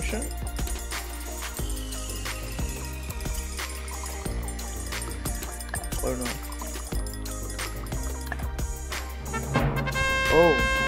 motion. Oh no? Oh.